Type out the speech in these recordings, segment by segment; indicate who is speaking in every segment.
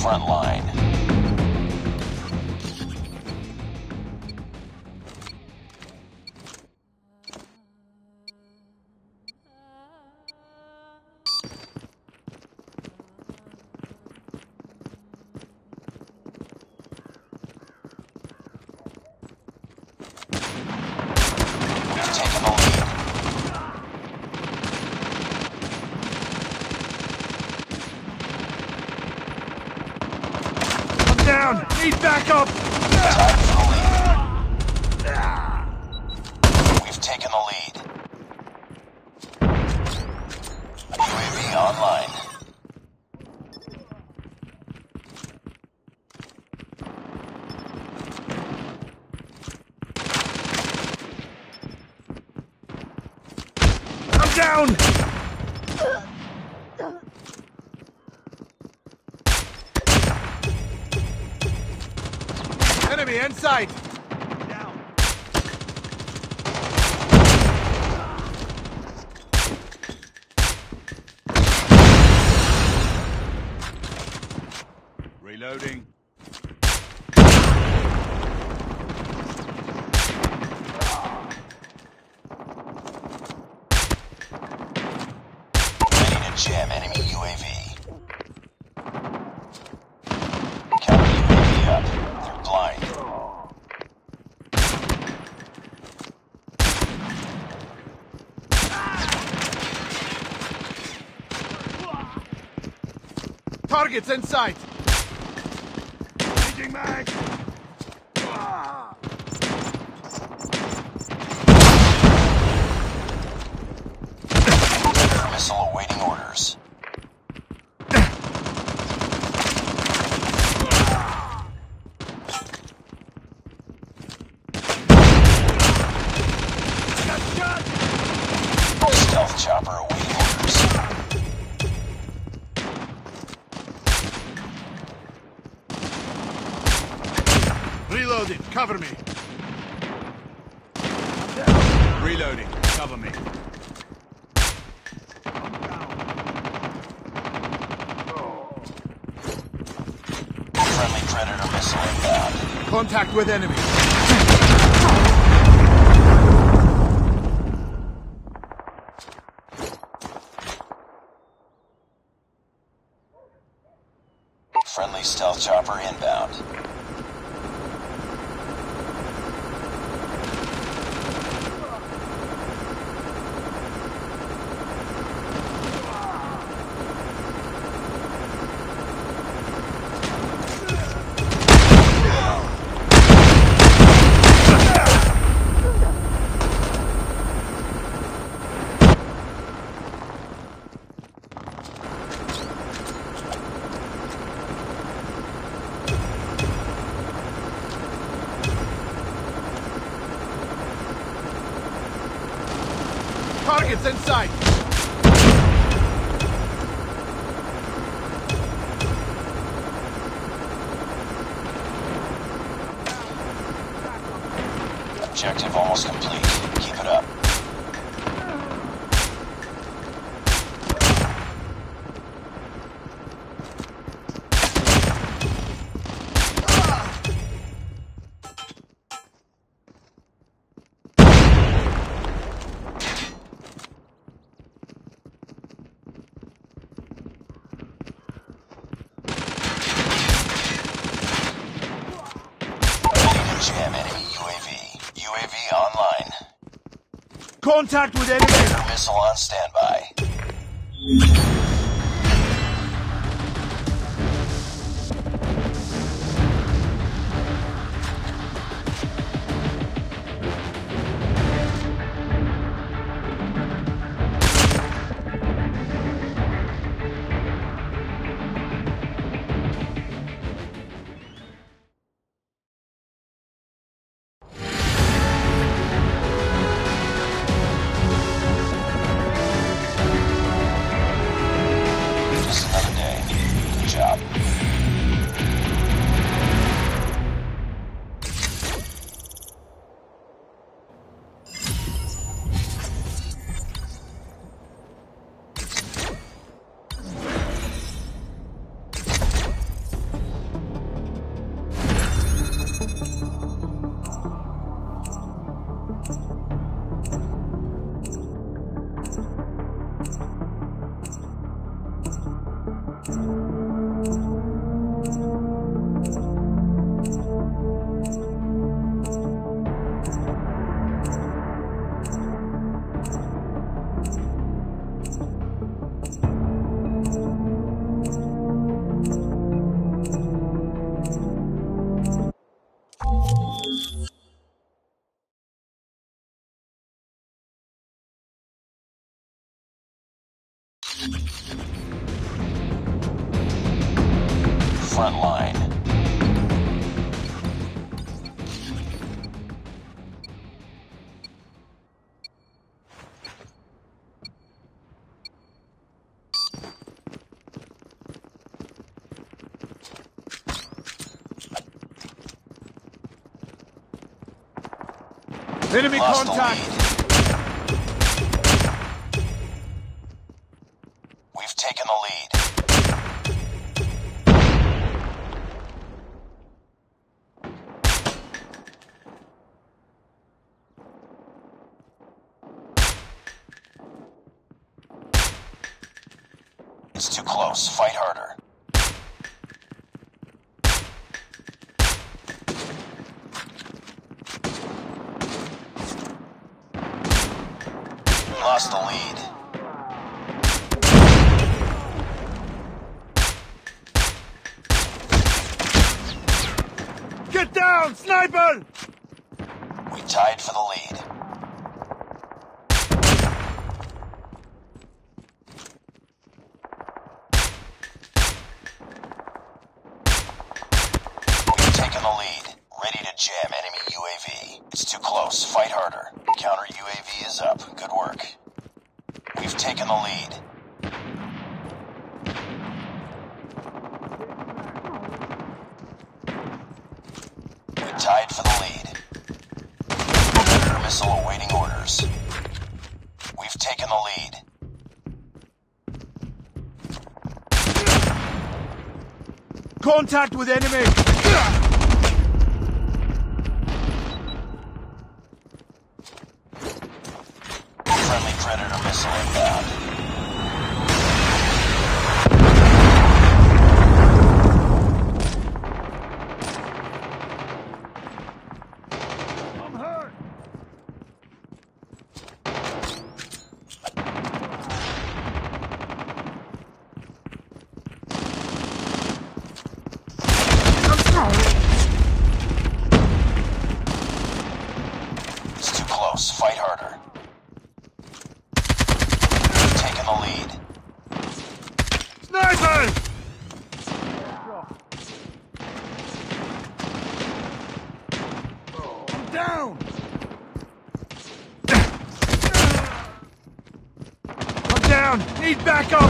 Speaker 1: Front
Speaker 2: down! Need backup!
Speaker 1: Time for the lead. We've taken the lead. UAV online.
Speaker 2: I'm down! Enemy inside! Down. Reloading.
Speaker 1: Ready to jam enemy UAV. Counter UAV up. They're blind.
Speaker 2: Targets in sight! Changing mag! Ah!
Speaker 1: Predator missile awaiting orders.
Speaker 2: Got shot!
Speaker 1: Stealth chopper awaiting orders.
Speaker 2: Reloading. Cover me. Reloading. Cover me.
Speaker 1: Friendly Predator missile inbound.
Speaker 2: Contact with enemy.
Speaker 1: Friendly stealth chopper inbound.
Speaker 2: Targets in sight.
Speaker 1: Objective almost complete. Keep it up. Ready to jam enemy UAV. UAV online.
Speaker 2: Contact with enemy.
Speaker 1: Missile on standby. Front line.
Speaker 2: Enemy
Speaker 1: Lost
Speaker 2: contact!
Speaker 1: Too close. Fight harder. Lost the lead.
Speaker 2: Get down! Sniper!
Speaker 1: We tied for the lead. We've taken the lead. Ready to jam enemy UAV. It's too close. Fight harder. Counter UAV is up. Good work. We've taken the lead. We tied for the lead. Predator missile awaiting orders. We've taken the lead.
Speaker 2: Contact with enemy!
Speaker 1: Friendly Predator missile inbound.
Speaker 2: I'm hurt!
Speaker 1: It's too close. Fight harder. We've taken the lead.
Speaker 2: Sniper! I'm down! I'm down! Need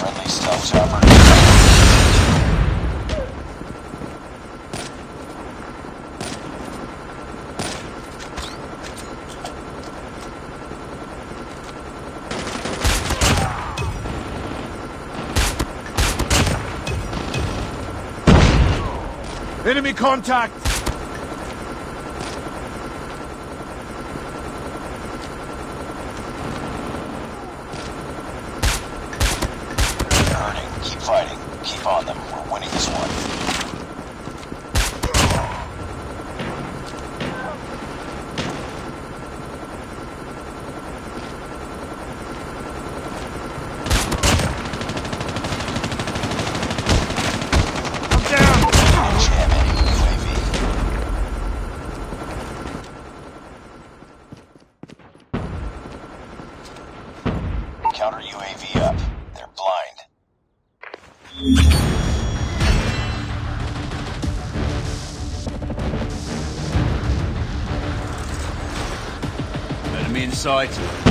Speaker 1: friendly stealth chopper.
Speaker 2: Enemy contact!
Speaker 1: enemy
Speaker 2: in sight.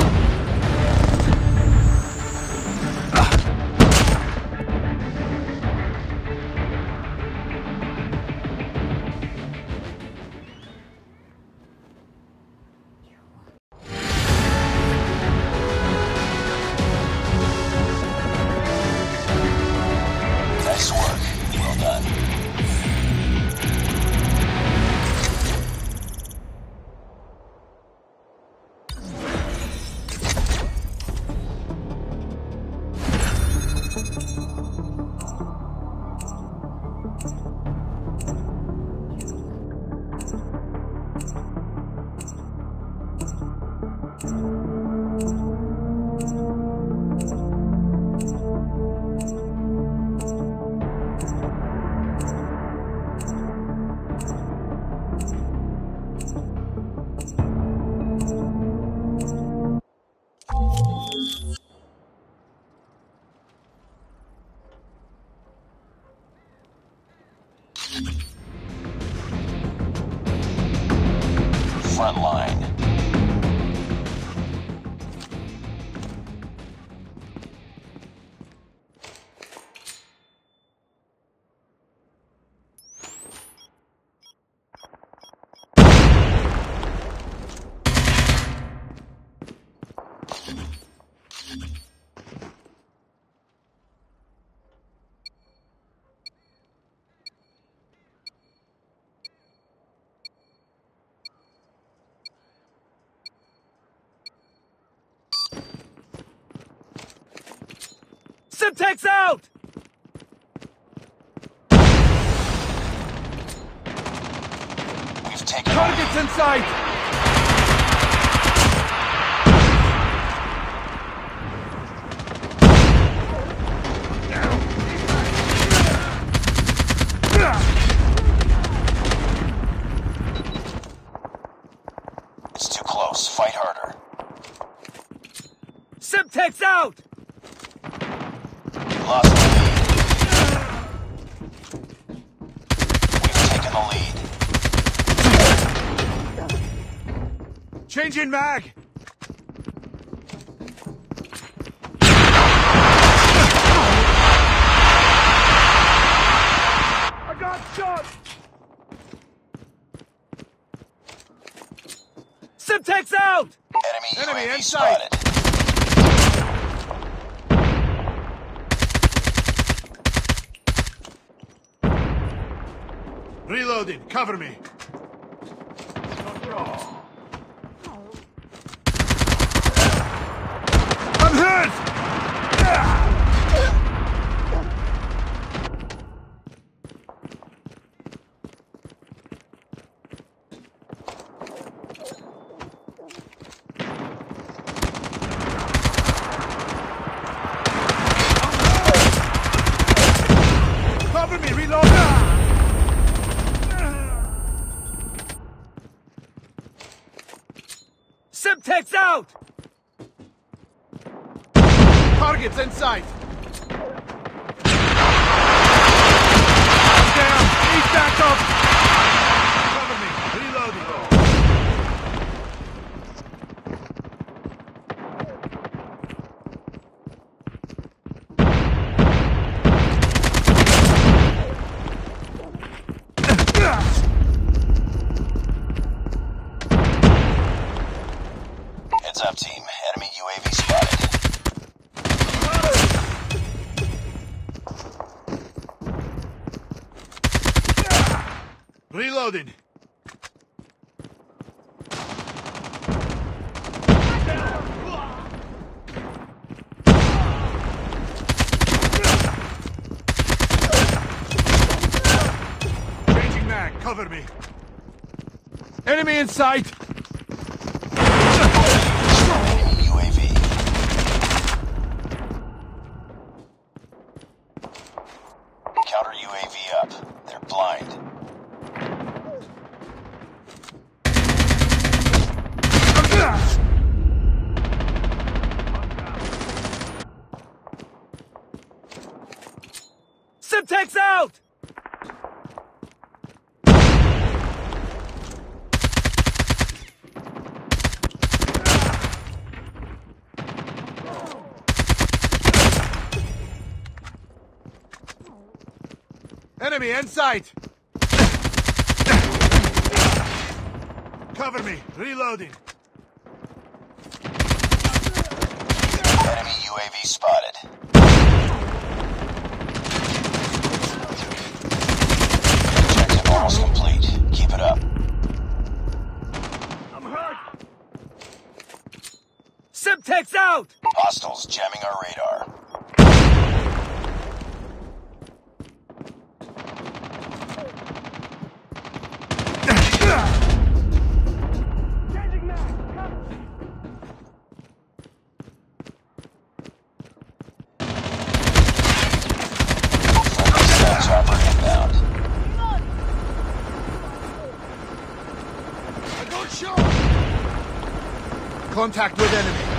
Speaker 1: front line.
Speaker 2: Semtex out!
Speaker 1: We've taken
Speaker 2: Targets in sight! Changing mag! I got shot! Semtex out!
Speaker 1: Enemy,
Speaker 2: Enemy
Speaker 1: in
Speaker 2: sight! Cover me. Targets in sight! Reloading. Changing mag. Cover me. Enemy in sight.
Speaker 1: Enemy UAV. Counter UAV up. They're blind.
Speaker 2: Semtex out! Enemy in sight! Cover me. Reloading.
Speaker 1: Enemy UAV spotted. Objective almost complete. Keep it up.
Speaker 2: I'm hurt. Semtex out!
Speaker 1: Hostiles jamming our radar.
Speaker 2: Contact with enemy.